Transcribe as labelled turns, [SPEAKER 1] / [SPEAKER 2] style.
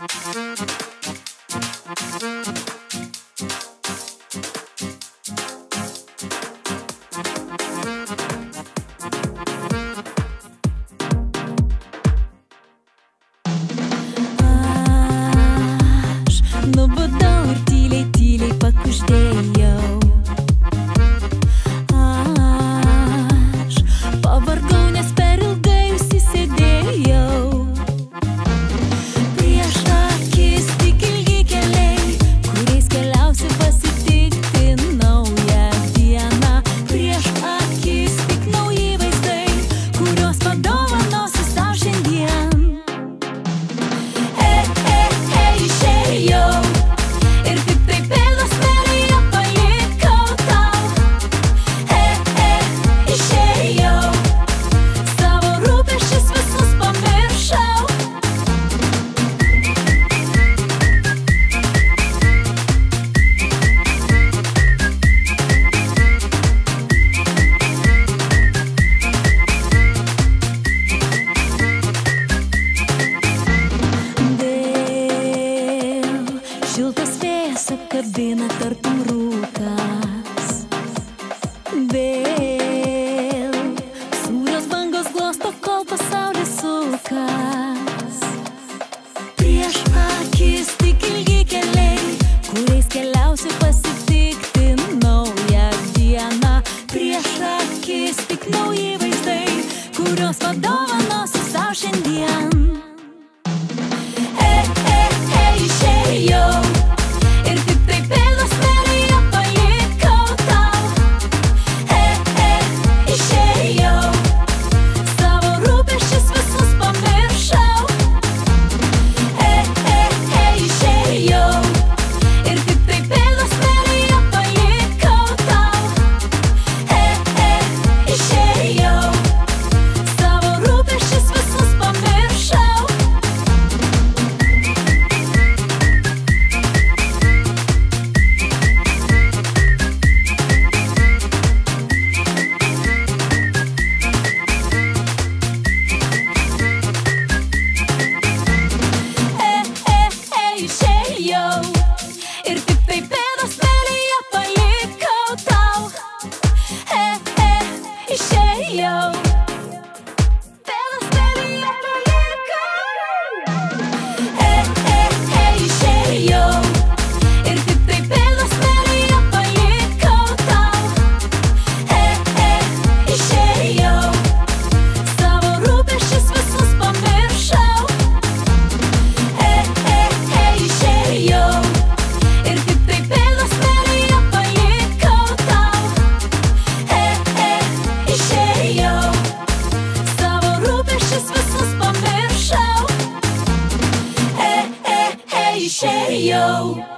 [SPEAKER 1] Thank you. kabina tartum rūkas. Vėl sūrios bangos glosto, kol pasaulis sukas. Prieš akis tik ilgi keliai, kuriais keliausi pasitikti naują dieną. Prieš akis tik nauji vaizdai, kuriuos padovanosi savo šiandien. irte Sherry, yo.